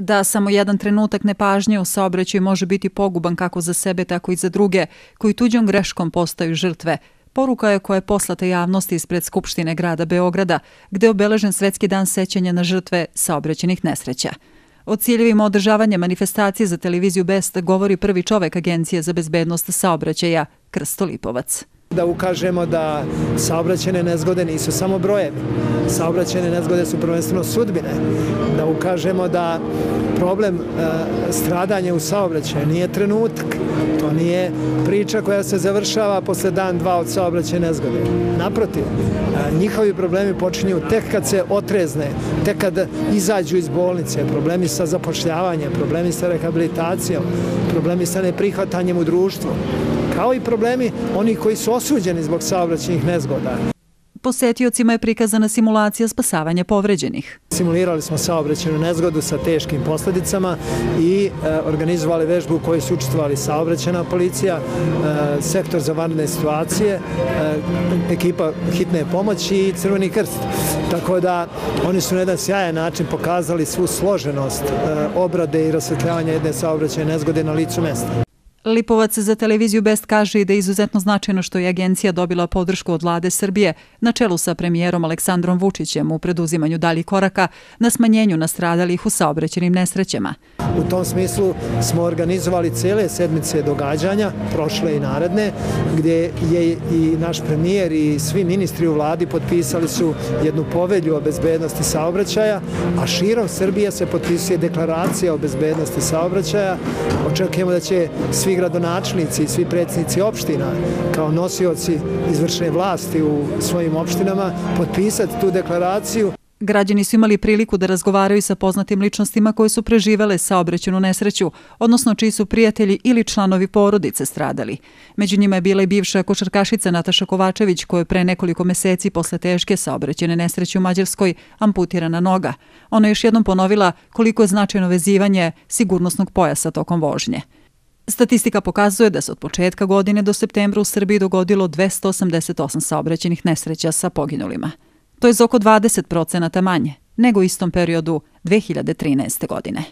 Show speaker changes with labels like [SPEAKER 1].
[SPEAKER 1] da samo jedan trenutak nepažnje u saobraćaju može biti poguban kako za sebe, tako i za druge, koji tuđom greškom postaju žrtve. Poruka je koja je poslata javnosti ispred Skupštine grada Beograda, gde je obeležen Svetski dan sećanja na žrtve saobraćenih nesreća. O ciljevima održavanja manifestacije za televiziju Best govori prvi čovek Agencije za bezbednost saobraćaja, Krsto Lipovac
[SPEAKER 2] da ukažemo da saobraćene nezgode nisu samo brojevi. Saobraćene nezgode su prvenstveno sudbine. Da ukažemo da problem e, stradanja u saobraćaju nije trenutak. To nije priča koja se završava posle dan, dva od saobraćene nezgode. Naprotiv, e, njihovi problemi počinju tek kad se otrezne, tek kad izađu iz bolnice, problemi sa zapošljavanjem, problemi sa rehabilitacijom, problemi sa neprihvatanjem u društvu kao i problemi onih koji su osuđeni zbog saobraćenih nezgoda.
[SPEAKER 1] Posetiocima je prikazana simulacija spasavanja povređenih.
[SPEAKER 2] Simulirali smo saobraćenu nezgodu sa teškim posljedicama i e, organizovali vežbu u kojoj su učestvovali saobraćena policija, e, sektor za vanredne situacije, e, ekipa hitne pomoći i Crveni krst. Tako da oni su na jedan sjajan način pokazali svu složenost obrade i rasvetljavanja jedne saobraćene nezgode na licu mesta.
[SPEAKER 1] Lipovac za televiziju Best kaže da je izuzetno značajno što je agencija dobila podršku od vlade Srbije na čelu sa premijerom Aleksandrom Vučićem u preduzimanju daljih koraka na smanjenju nastradalih u saobraćenim nesrećama.
[SPEAKER 2] U tom smislu smo organizovali cele sedmice događanja, prošle i naredne, gdje je i naš premijer i svi ministri u vladi potpisali su jednu povelju o bezbednosti saobraćaja, a širom Srbije se potpisuje deklaracija o bezbednosti saobraćaja. Očekujemo da će svi svi gradonačnici i svi predsjednici opština kao nosioci izvršne vlasti u svojim opštinama potpisati tu deklaraciju.
[SPEAKER 1] Građani su imali priliku da razgovaraju sa poznatim ličnostima koje su preživele saobraćenu nesreću, odnosno čiji su prijatelji ili članovi porodice stradali. Među njima je bila i bivša košarkašica Nataša Kovačević, koja je pre nekoliko meseci posle teške saobraćene nesreće u Mađarskoj amputirana noga. Ona je još jednom ponovila koliko je značajno vezivanje sigurnosnog pojasa tokom vožnje. Statistika pokazuje da se od početka godine do septembra u Srbiji dogodilo 288 saobraćenih nesreća sa poginulima. To je za oko 20 procenata manje nego u istom periodu 2013. godine.